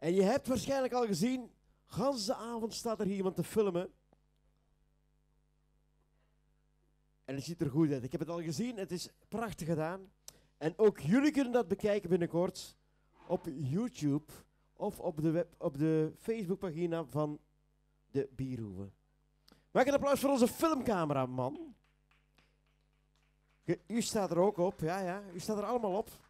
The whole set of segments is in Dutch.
En je hebt waarschijnlijk al gezien, gans de avond staat er hier iemand te filmen. En het ziet er goed uit. Ik heb het al gezien, het is prachtig gedaan. En ook jullie kunnen dat bekijken binnenkort op YouTube of op de, web, op de Facebookpagina van de Bierhoeven. Maak een applaus voor onze filmcameraman. U staat er ook op, ja, ja. U staat er allemaal op.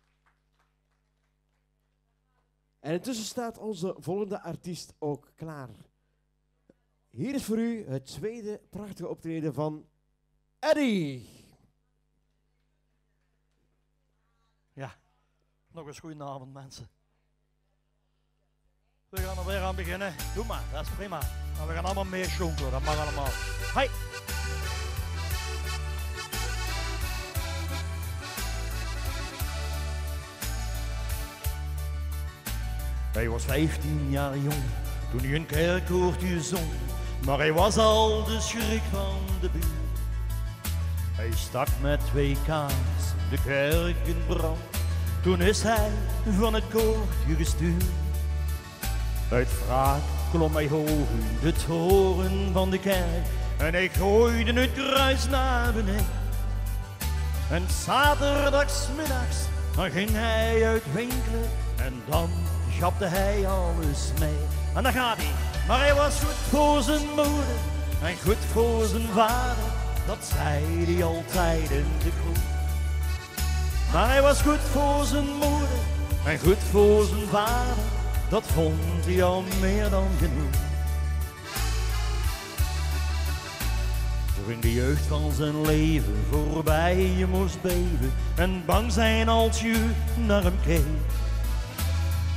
En intussen staat onze volgende artiest ook klaar. Hier is voor u het tweede prachtige optreden van Eddie. Ja, nog eens goedenavond mensen. We gaan er weer aan beginnen. Doe maar, dat is prima. Maar we gaan allemaal meeschonkelen, dat mag allemaal. Hoi! Hij was 15 jaar jong toen hij een kerkkoortje zong. Maar hij was al de schrik van de buurt. Hij stak met twee kaars de kerk in brand. Toen is hij van het koortje gestuurd. Uit wraak klom hij hoog in de toren van de kerk. En hij gooide het kruis naar beneden. En zaterdagsmiddags dan ging hij uit winkelen. En dan schapte hij alles mee. En dan gaat hij. Maar hij was goed voor zijn moeder. En goed voor zijn vader. Dat zei hij altijd in de kroeg. Maar hij was goed voor zijn moeder en goed voor zijn vader. Dat vond hij al meer dan genoeg. Ging de jeugd van zijn leven voorbij, je moest beven en bang zijn als je naar hem keek.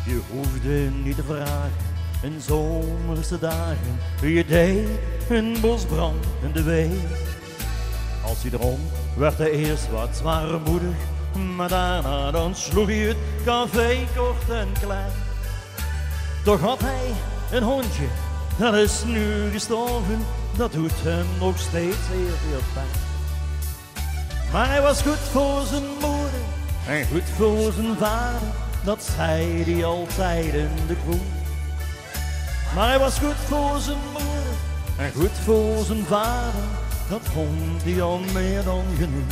Je hoefde niet te vragen in zomerse dagen, je deed een bosbrand in de week. Als hij dronk, werd hij eerst wat zwaarmoedig, maar daarna dan sloeg hij het café kort en klein. Toch had hij een hondje, dat is nu gestorven, dat doet hem nog steeds heel veel pijn. Maar hij was goed voor zijn moeder en goed voor zijn vader, dat zei hij altijd in de kroeg. Maar hij was goed voor zijn moeder en goed voor zijn vader, dat vond hij al meer dan genoeg.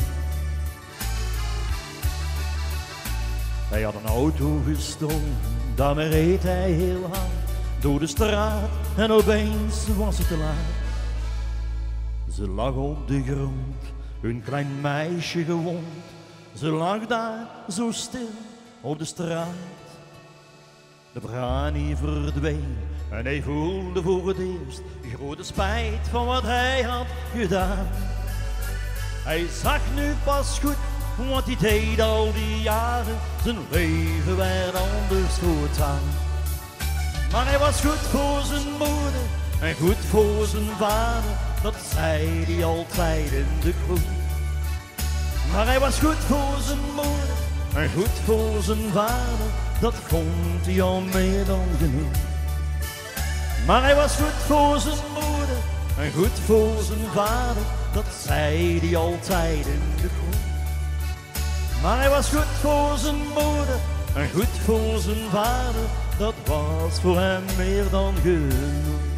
Hij had een auto gestolen, daarmee reed hij heel hard door de straat en opeens was het te laat. Ze lag op de grond, een klein meisje gewond. Ze lag daar zo stil op de straat. De brani verdween en hij voelde voor het eerst grote spijt van wat hij had gedaan. Hij zag nu pas goed wat hij deed al die jaren. Zijn leven werd anders voortaan. Maar hij was goed voor zijn moeder en goed voor zijn vader. Dat zei hij altijd in de kroeg. Maar hij was goed voor zijn moeder en goed voor zijn vader. Dat vond hij al meer dan genoeg. Maar hij was goed voor zijn moeder en goed voor zijn vader. Dat zei hij altijd in de kroeg. Maar hij was goed voor zijn moeder en goed voor zijn vader. Dat was voor hem meer dan genoeg.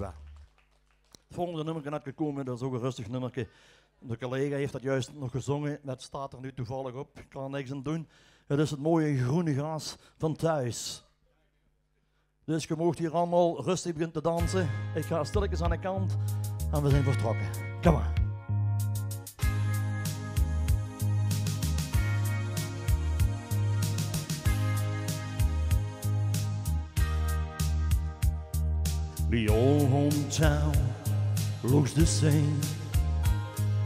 Het volgende nummer net gekomen, dat is ook een rustig nummertje. De collega heeft dat juist nog gezongen, dat staat er nu toevallig op. Ik kan er niks aan doen. Het is het mooie groene gras van thuis. Dus je moogt hier allemaal rustig beginnen te dansen. Ik ga stilletjes aan de kant en we zijn vertrokken. Kom maar. The old hometown looks the same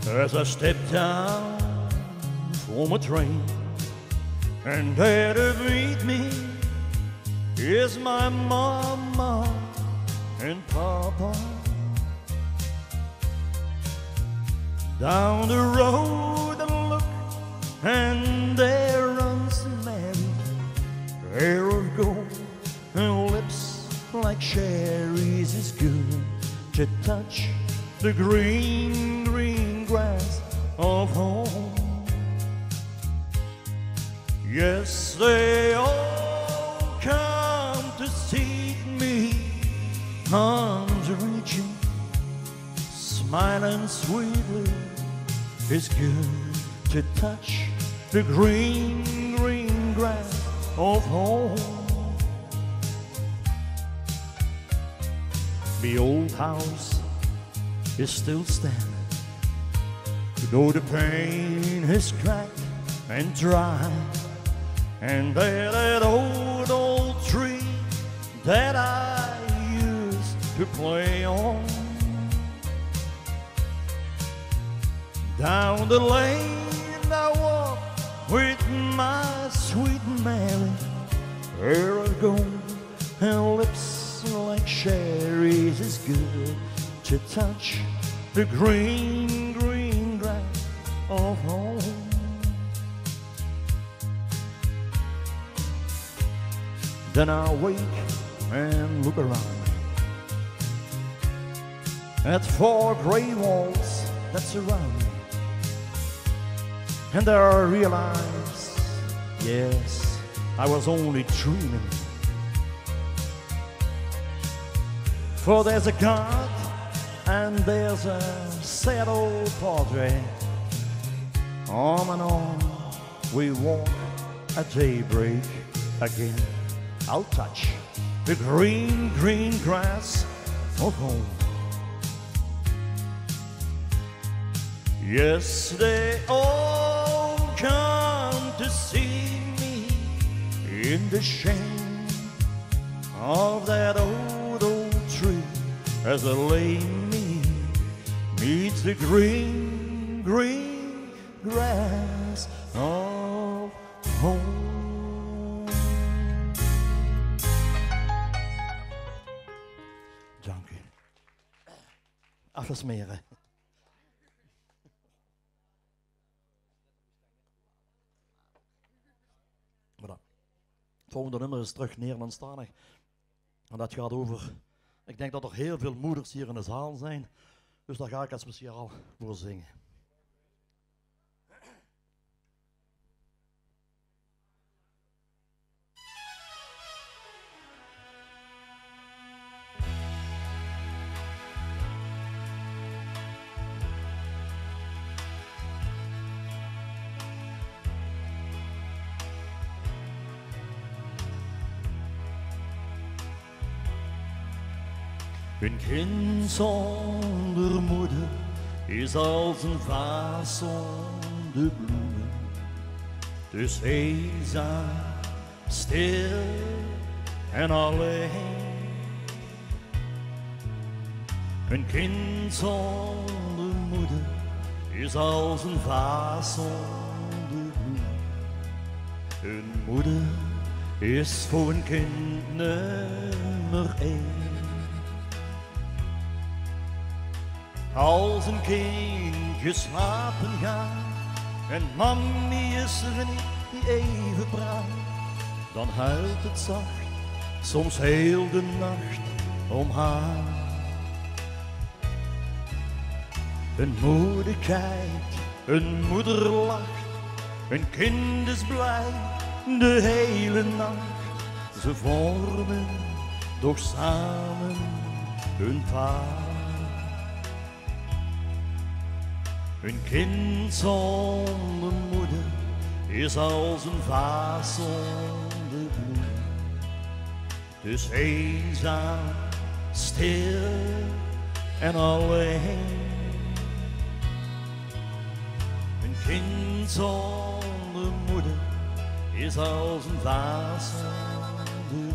as I step down from a train. And there to meet me is my mama and papa. Down the road I look, and there runs Mary, hair of gold and lips like cherries is good to touch the green, green grass of home. Yes, they all come to see me, arms reaching, smiling sweetly. It's good to touch the green, green grass of home. The old house is still standing, though the paint is cracked and dry. And there that old, old tree that I used to play on. Down the lane I walk with my sweet Mary. Hair of gold and lips cherries is good to touch the green, green grass of home. Then I wake and look around me at four gray walls that surround me. And there I realize, yes, I was only dreaming. For there's a God and there's a sad old portrait. On and on we walk at daybreak again. I'll touch the green, green grass of home. Yes, they all come to see me in the shade of that old, I lay me meets the green, green grass of home. Dank u. Afgesmeren. Voilà. Het volgende nummer is terug Nederlandstalig. En dat gaat over. Ik denk dat er heel veel moeders hier in de zaal zijn. Dus daar ga ik het speciaal voor zingen. Kind zonder moeder is als een vaas zonder bloemen. Dus eenzaam, stil en alleen. Een kind zonder moeder is als een vaas zonder bloemen. Een moeder is voor een kind nummer één. Als een kindje slapen gaat en mammy is er niet die even praat, dan huilt het zacht, soms heel de nacht om haar. Een moeder een moeder lacht, een kind is blij de hele nacht. Ze vormen toch samen een paar. Een kind zonder moeder is als een vaas zonder bloem. Dus eenzaam, stil en alleen. Een kind zonder moeder is als een vaas zonder bloem.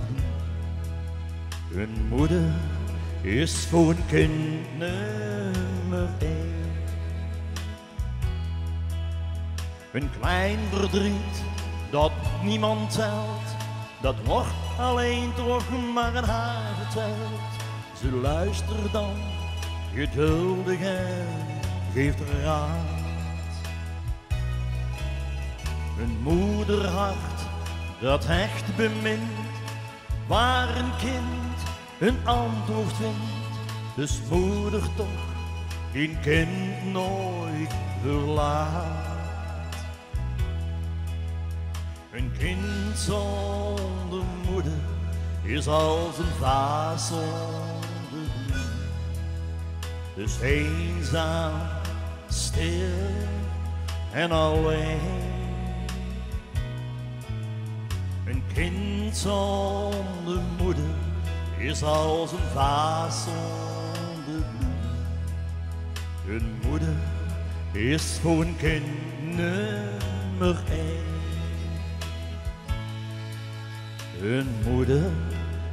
Een moeder is voor een kind nummer één. Een klein verdriet dat niemand telt, dat wordt alleen toch maar aan haar verteld. Ze luistert dan geduldig en geeft raad. Een moederhart dat hecht bemint, waar een kind een antwoord vindt. Dus moeder toch een kind nooit verlaat. Een kind zonder moeder is als een vaas zonder bloem. Dus eenzaam, stil en alleen. Een kind zonder moeder is als een vaas zonder bloem. Een moeder is voor een kind nummer één. Een moeder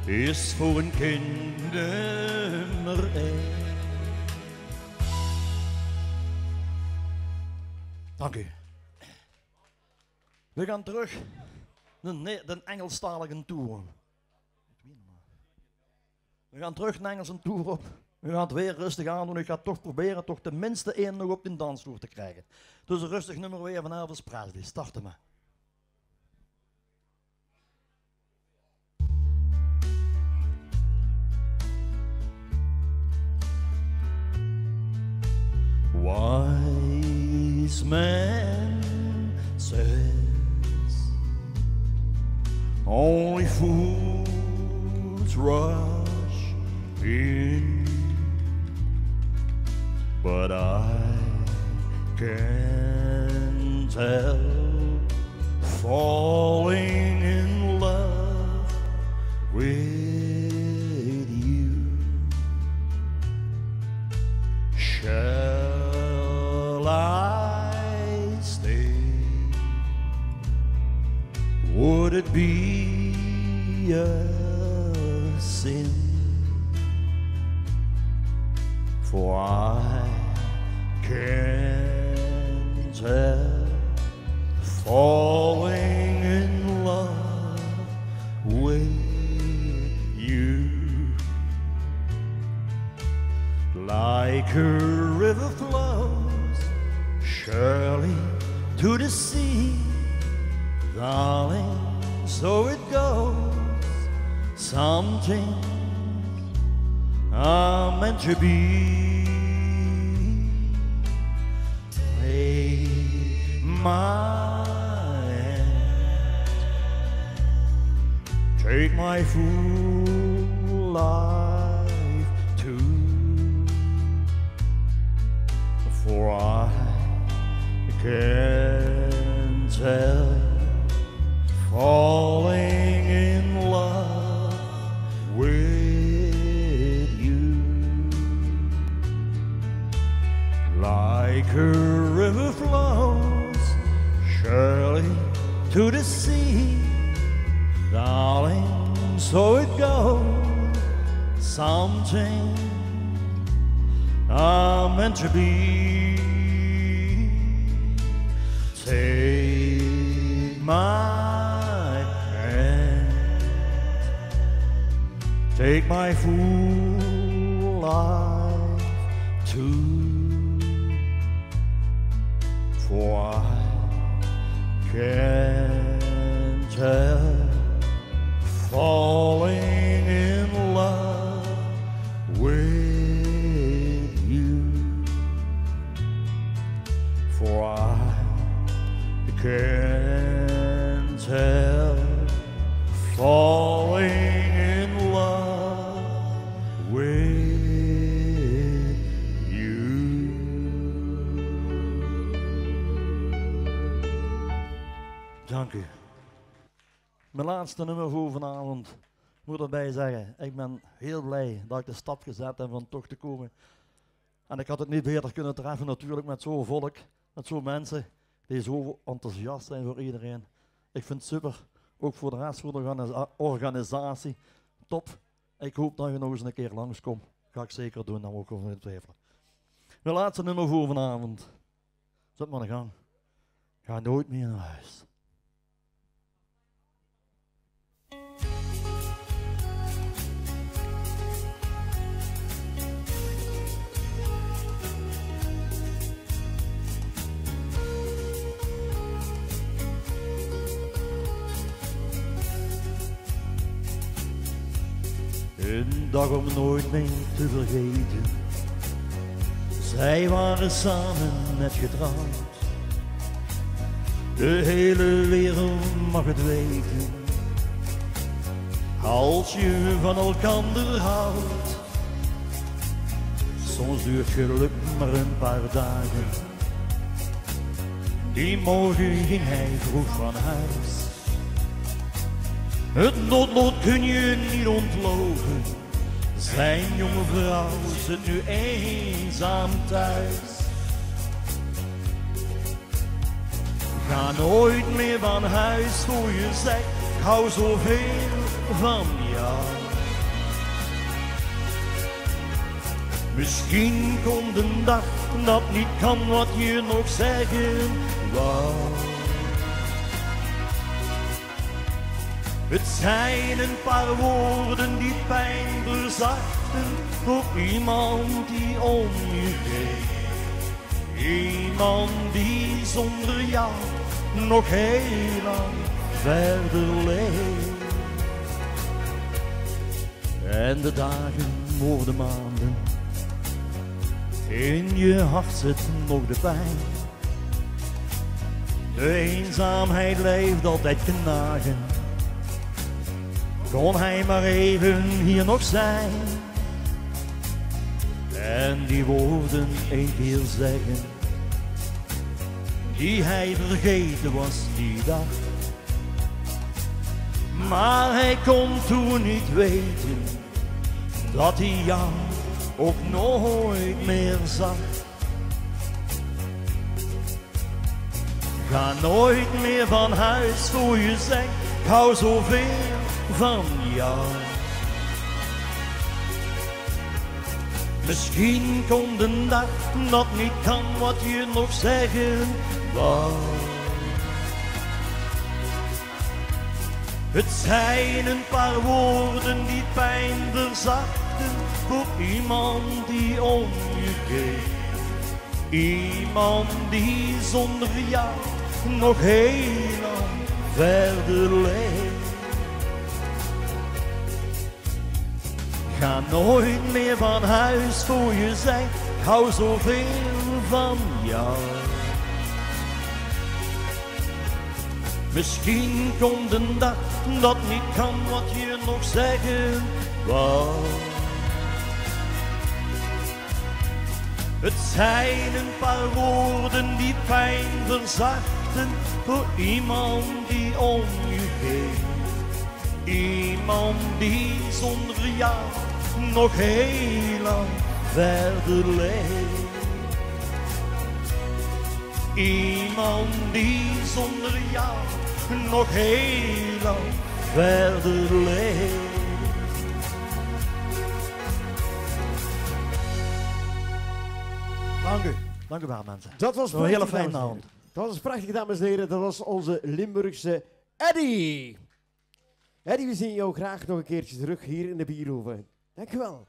is voor een kind nummer één. Dank u. We gaan terug ne- de Engelstalige tour. We gaan terug naar Engelse tour op. We gaan het weer rustig aandoen. Ik ga toch proberen toch tenminste één nog op de dansvloer te krijgen. Dus een rustig nummer weer van Elvis Presley. Starten maar. Wise man says only fools rush in, but I can't help falling A river flows surely to the sea, darling, so it goes. Something are meant to be. Take my hand, take my fool life take my fool life too, for I can't help falling in love with you. For I can't help falling laatste nummer voor vanavond. Ik moet erbij zeggen, ik ben heel blij dat ik de stap gezet heb van toch te komen. En ik had het niet beter kunnen treffen natuurlijk met zo'n volk, met zo'n mensen die zo enthousiast zijn voor iedereen. Ik vind het super, ook voor de rest voor de organisa- organisatie. Top. Ik hoop dat je nog eens een keer langskomt. Ga ik zeker doen, dan ook over twijfelen. Mijn laatste nummer voor vanavond. Zet maar de gang. Ga nooit meer naar huis. Een dag om nooit meer te vergeten. Zij waren samen net getrouwd. De hele wereld mag het weten. Als je van elkander houdt. Soms duurt geluk maar een paar dagen. Die morgen ging hij vroeg van huis. Het noodlot kun je niet ontlopen. Zijn jonge vrouw zit nu eenzaam thuis. Ga nooit meer van huis voor je zegt, ik hou zoveel van jou. Misschien komt een dag dat niet kan wat je nog zeggen wou. Het zijn een paar woorden die pijn verzachten voor iemand die om je geeft. Iemand die zonder jou nog heel lang verder leeft. En de dagen worden maanden, in je hart zit nog de pijn. De eenzaamheid leeft altijd knagen. Kon hij maar even hier nog zijn? En die woorden een keer zeggen, die hij vergeten was die dag. Maar hij kon toen niet weten, dat hij jou ook nooit meer zag. Ga nooit meer van huis voor je zegt, ik hou zoveel van jou. Misschien komt een dag dat niet kan wat je nog zeggen wou. Het zijn een paar woorden die pijn verzachten voor iemand die om je geeft. Iemand die zonder jou nog heel lang verder leeft. Ga nooit meer van huis voor je zegt, ik hou zoveel van jou. Misschien komt een dag dat niet kan wat je nog zeggen wou. Het zijn een paar woorden die pijn verzachten voor iemand die om je geeft. Iemand die zonder jou nog heel lang verder leeft. Iemand die zonder jou nog heel lang verder leeft. Dank u. Dank u wel, mensen. Dat was Een hele fijne avond. Dat was prachtig, dames en heren. Dat was onze Limburgse Eddie. Eddie, we zien jou graag nog een keertje terug hier in de Bierhoeve. Dankjewel.